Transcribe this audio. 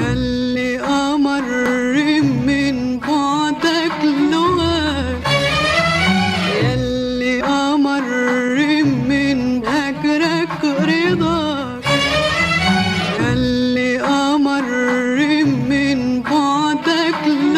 ياللي أمر من بعدك لغاك يلي أمر من هجرك رضاك يلي أمر من بعدك لغاك